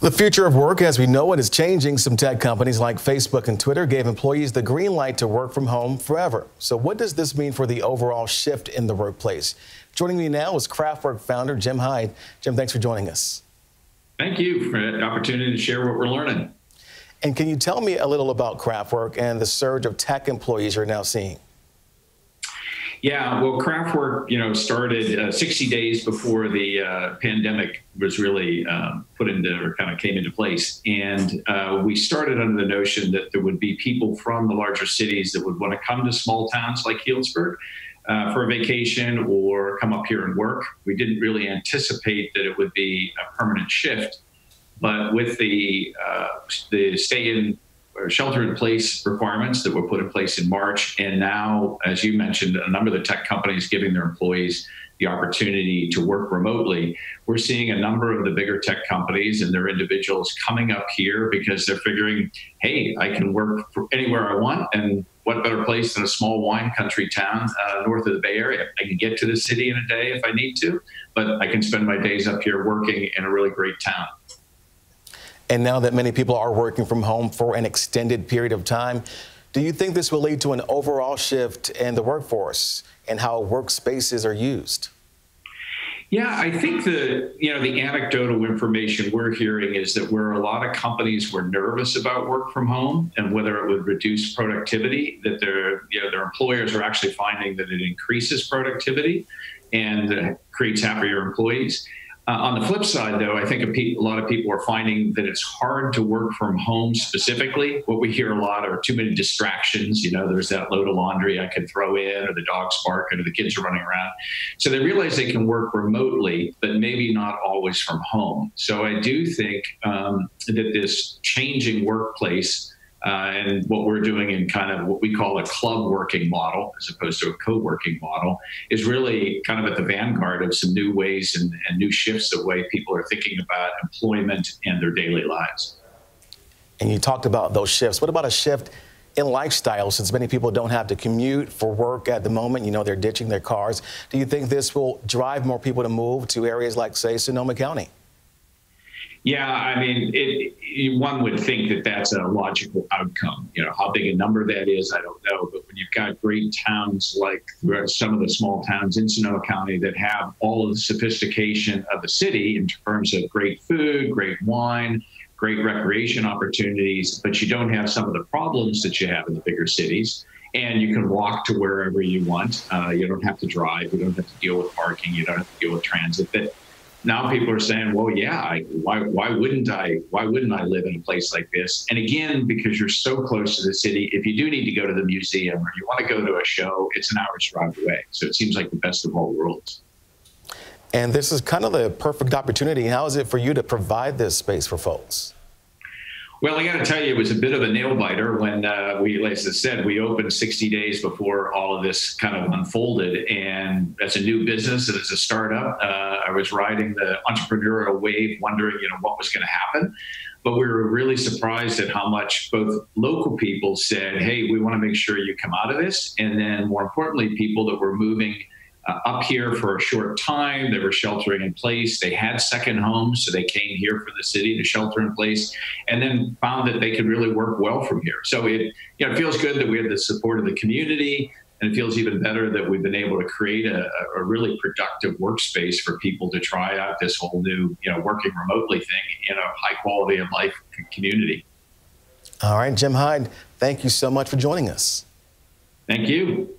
The future of work as we know it is changing. Some tech companies like Facebook and Twitter gave employees the green light to work from home forever. So, what does this mean for the overall shift in the workplace? Joining me now is CraftWork founder Jim Heid. Jim, thanks for joining us. Thank you for the opportunity to share what we're learning. And can you tell me a little about CraftWork and the surge of tech employees you're now seeing? Yeah, well, CraftWork, you know, started uh, 60 days before the uh, pandemic was really um, put into or kind of came into place, and uh, we started under the notion that there would be people from the larger cities that would want to come to small towns like Healdsburg. Uh, for a vacation or come up here and work. We didn't really anticipate that it would be a permanent shift, but with the uh, the stay in shelter in place requirements that were put in place in March. And now, as you mentioned, a number of the tech companies giving their employees the opportunity to work remotely. We're seeing a number of the bigger tech companies and their individuals coming up here because they're figuring, hey, I can work anywhere I want. And what better place than a small wine country town uh, north of the Bay Area? I can get to the city in a day if I need to, but I can spend my days up here working in a really great town. And now that many people are working from home for an extended period of time, do you think this will lead to an overall shift in the workforce and how workspaces are used? Yeah, I think the you know the anecdotal information we're hearing is that where a lot of companies were nervous about work from home and whether it would reduce productivity, that their you know their employers are actually finding that it increases productivity and uh, creates happier employees. Uh, on the flip side, though, I think a, pe- a, lot of people are finding that it's hard to work from home specifically. What we hear a lot are too many distractions. You know, there's that load of laundry I could throw in, or the dog's barking, or the kids are running around. So they realize they can work remotely, but maybe not always from home. So I do think um, that this changing workplace uh, and what we're doing in kind of what we call a club working model as opposed to a co-working model is really kind of at the vanguard of some new ways and, and new shifts of way people are thinking about employment and their daily lives. And you talked about those shifts. What about a shift in lifestyle since many people don't have to commute for work at the moment? You know, they're ditching their cars. Do you think this will drive more people to move to areas like, say, Sonoma County? Yeah, I mean, it, one would think that that's a logical outcome. You know, how big a number that is, I don't know. But when you've got great towns like some of the small towns in Sonoma County that have all of the sophistication of the city in terms of great food, great wine, great recreation opportunities, but you don't have some of the problems that you have in the bigger cities. And you can walk to wherever you want. Uh, you don't have to drive. You don't have to deal with parking. You don't have to deal with transit. But now people are saying, well, yeah, I, why, why wouldn't I, why wouldn't I live in a place like this? And again, because you're so close to the city, if you do need to go to the museum or you want to go to a show, it's an hour's drive away. So it seems like the best of all worlds. And this is kind of the perfect opportunity. How is it for you to provide this space for folks? Well, I got to tell you, it was a bit of a nail biter when uh, we, as I said, we opened 60 days before all of this kind of unfolded. And as a new business, and as a startup, uh, I was riding the entrepreneurial wave, wondering, you know, what was going to happen. But we were really surprised at how much both local people said, "Hey, we want to make sure you come out of this," and then more importantly, people that were moving uh, up here for a short time. They were sheltering in place. They had second homes, so they came here for the city to shelter in place, and then found that they could really work well from here. So it, you know, it feels good that we have the support of the community, and it feels even better that we've been able to create a, a really productive workspace for people to try out this whole new, you know, working remotely thing in a high quality of life community. All right, Jim Heid, thank you so much for joining us. Thank you.